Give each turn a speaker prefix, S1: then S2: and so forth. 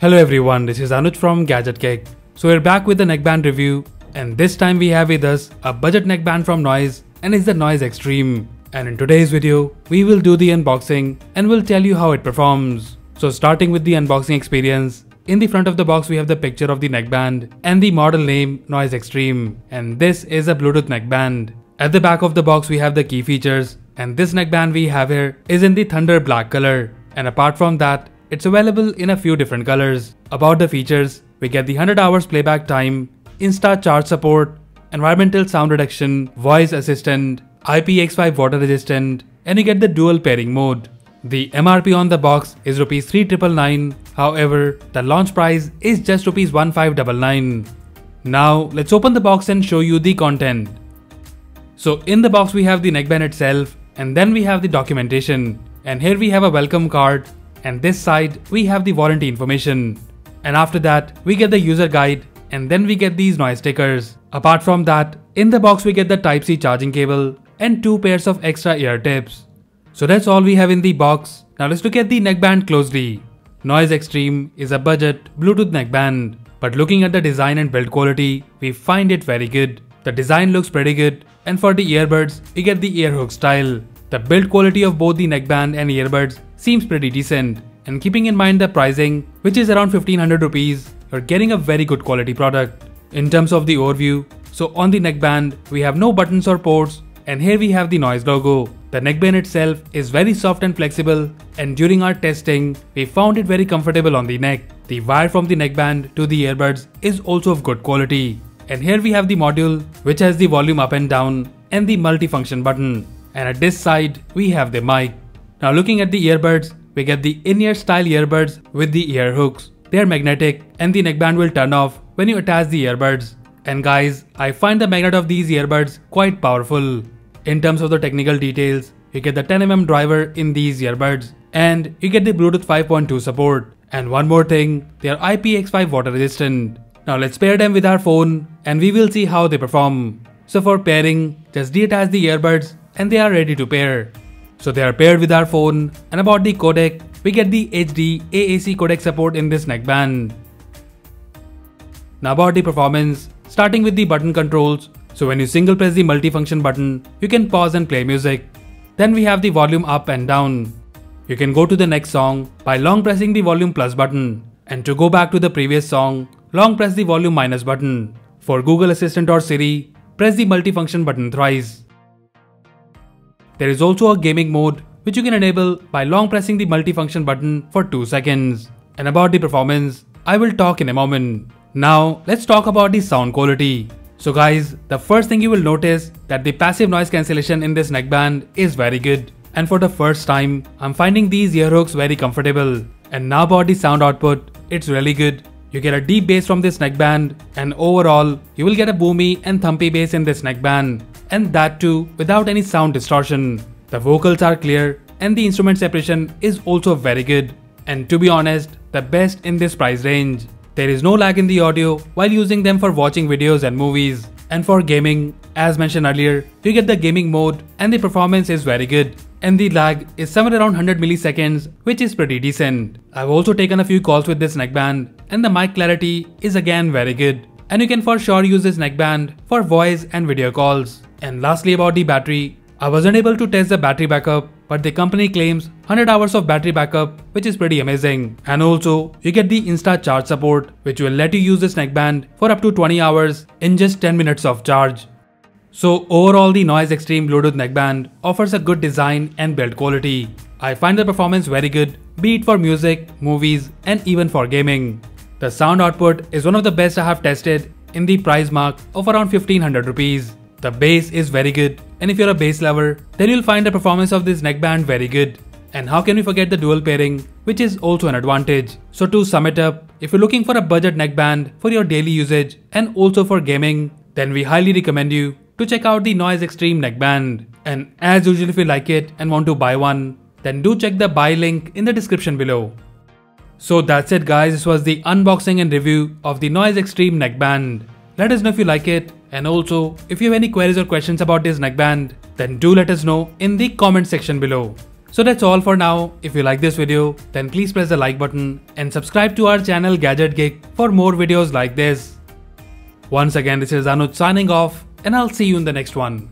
S1: Hello everyone, this is Anuj from Gadget Gig. So we're back with the neckband review and this time we have with us a budget neckband from Noise and it's the Noise Xtreme. And in today's video, we will do the unboxing and we'll tell you how it performs. So starting with the unboxing experience, in the front of the box we have the picture of the neckband and the model name Noise Xtreme and this is a Bluetooth neckband. At the back of the box we have the key features and this neckband we have here is in the Thunder black color and apart from that it's available in a few different colors. About the features, we get the 100 hours playback time, Insta charge support, environmental sound reduction, voice assistant, IPX5 water resistant, and you get the dual pairing mode. The MRP on the box is rupees 3999, however, the launch price is just rupees 1599. Now, let's open the box and show you the content. So in the box we have the neckband itself, and then we have the documentation. And here we have a welcome card and this side we have the warranty information. And after that we get the user guide and then we get these noise stickers. Apart from that, in the box we get the Type-C charging cable and two pairs of extra ear tips. So that's all we have in the box. Now let's look at the neckband closely. Noise Xtreme is a budget Bluetooth neckband, but looking at the design and build quality, we find it very good. The design looks pretty good and for the earbuds, we get the earhook style. The build quality of both the neckband and earbuds seems pretty decent. And keeping in mind the pricing, which is around 1500 rupees, you're getting a very good quality product. In terms of the overview, so on the neckband, we have no buttons or ports, and here we have the noise logo. The neckband itself is very soft and flexible, and during our testing, we found it very comfortable on the neck. The wire from the neckband to the earbuds is also of good quality. And here we have the module, which has the volume up and down, and the multifunction button. And at this side, we have the mic. Now looking at the earbuds, we get the in-ear style earbuds with the ear hooks. They are magnetic and the neckband will turn off when you attach the earbuds. And guys, I find the magnet of these earbuds quite powerful. In terms of the technical details, you get the 10mm driver in these earbuds and you get the Bluetooth 5.2 support. And one more thing, they are IPX5 water resistant. Now let's pair them with our phone and we will see how they perform. So for pairing, just detach the earbuds and they are ready to pair. So they are paired with our phone and about the codec, we get the HD AAC codec support in this neckband. Now about the performance, starting with the button controls. So when you single press the multifunction button, you can pause and play music. Then we have the volume up and down. You can go to the next song by long pressing the volume plus button. And to go back to the previous song, long press the volume minus button. For Google Assistant or Siri, press the multifunction button thrice. There is also a gaming mode which you can enable by long pressing the multifunction button for 2 seconds. And about the performance, I will talk in a moment. Now, let's talk about the sound quality. So guys, the first thing you will notice that the passive noise cancellation in this neckband is very good. And for the first time, I'm finding these earhooks very comfortable. And now about the sound output, it's really good. You get a deep bass from this neckband and overall, you will get a boomy and thumpy bass in this neckband and that too without any sound distortion. The vocals are clear and the instrument separation is also very good. And to be honest, the best in this price range. There is no lag in the audio while using them for watching videos and movies. And for gaming, as mentioned earlier, you get the gaming mode and the performance is very good. And the lag is somewhere around 100 milliseconds, which is pretty decent. I've also taken a few calls with this neckband and the mic clarity is again very good. And you can for sure use this neckband for voice and video calls. And lastly about the battery, I wasn't able to test the battery backup, but the company claims 100 hours of battery backup, which is pretty amazing. And also, you get the Insta charge support, which will let you use this neckband for up to 20 hours in just 10 minutes of charge. So overall the Noise Xtreme Bluetooth neckband offers a good design and build quality. I find the performance very good, be it for music, movies and even for gaming. The sound output is one of the best I have tested in the price mark of around 1500 rupees. The bass is very good and if you're a bass lover, then you'll find the performance of this neckband very good. And how can we forget the dual pairing, which is also an advantage. So to sum it up, if you're looking for a budget neckband for your daily usage and also for gaming, then we highly recommend you to check out the Noise Xtreme neckband. And as usual if you like it and want to buy one, then do check the buy link in the description below. So that's it guys, this was the unboxing and review of the Noise Xtreme neckband. Let us know if you like it and also if you have any queries or questions about this neckband then do let us know in the comment section below. So that's all for now. If you like this video, then please press the like button and subscribe to our channel Gadget Gig for more videos like this. Once again, this is Anuj signing off and I'll see you in the next one.